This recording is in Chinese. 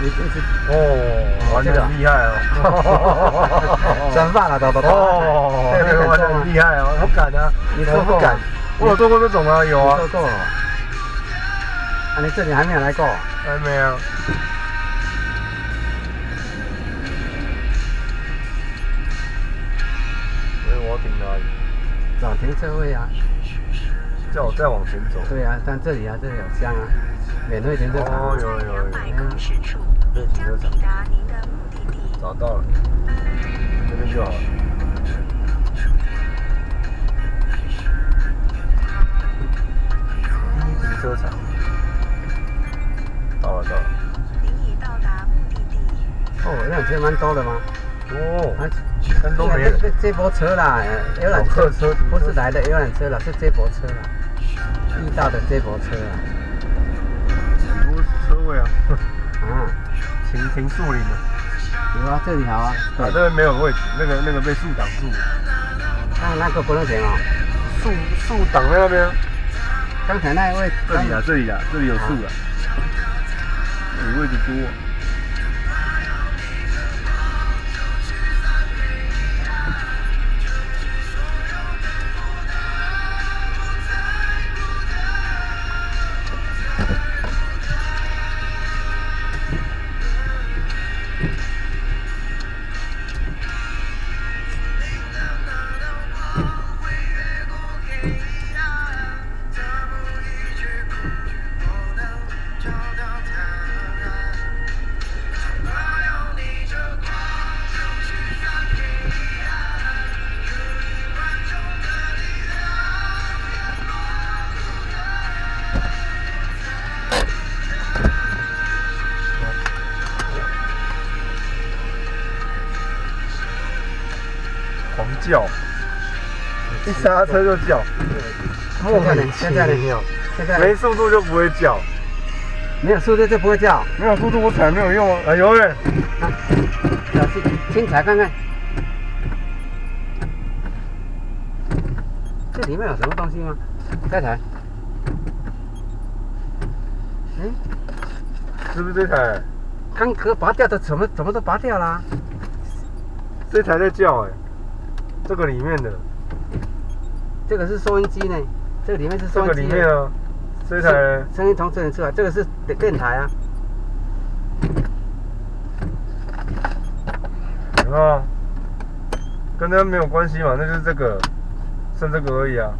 你你是哦，玩的很厉害哦。生饭了，都都哦，这个玩的很厉害哦，不敢啊，你做过不敢？我有做过这种吗，有啊。做过。啊，你这里还没有来过？还没有。所以我要停哪里？找停车位啊。叫我再往前走。对啊，但这里啊，这里有箱啊，免费停车场。哦，有有有。对，停车场。找到了，这边就好了。第一停车场。到了到了。您已到达目的地。哦，游览车蛮多的吗？哦，很多没有。这这波车啦，游览车不是来的游览车了，是这波车啦，遇到的这波车啊。很多车位啊。啊，停停树林的。有啊，这里好啊。啊，这边没有位置，那个那个被树挡住。那那个不能停啊。树树挡在那边。刚才那一位。这里啊，这里啊，这里有树啊。位置多。叫，一刹车就叫，莫名其妙。现在没速度就不会叫，没有速度就不会叫，没有速度我踩没有用啊！哎呦喂，小心，轻踩看看，这里面有什么东西吗？再踩，嗯，是不是这台？刚壳拔掉的，怎么怎么都拔掉了？这台在叫哎。这个里面的，这个是收音机呢，这个里面是收音机。这个里面啊，这台声音从这里出来，这个是电台啊。啊，跟它没有关系嘛，那就是这个，剩这个而已啊。